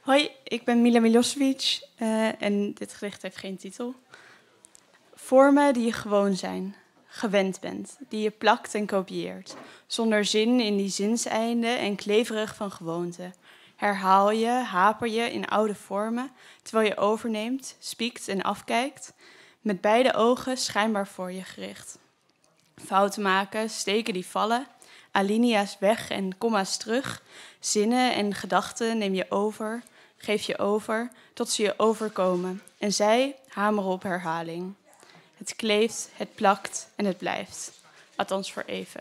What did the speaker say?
Hoi, ik ben Mila Milosevic uh, en dit gedicht heeft geen titel. Vormen die je gewoon zijn, gewend bent, die je plakt en kopieert, zonder zin in die zinseinden en kleverig van gewoonte. Herhaal je, haper je in oude vormen, terwijl je overneemt, spiekt en afkijkt, met beide ogen schijnbaar voor je gericht. Fouten maken, steken die vallen, alinea's weg en komma's terug, zinnen en gedachten neem je over, geef je over, tot ze je overkomen. En zij hameren op herhaling. Het kleeft, het plakt en het blijft. Althans voor even.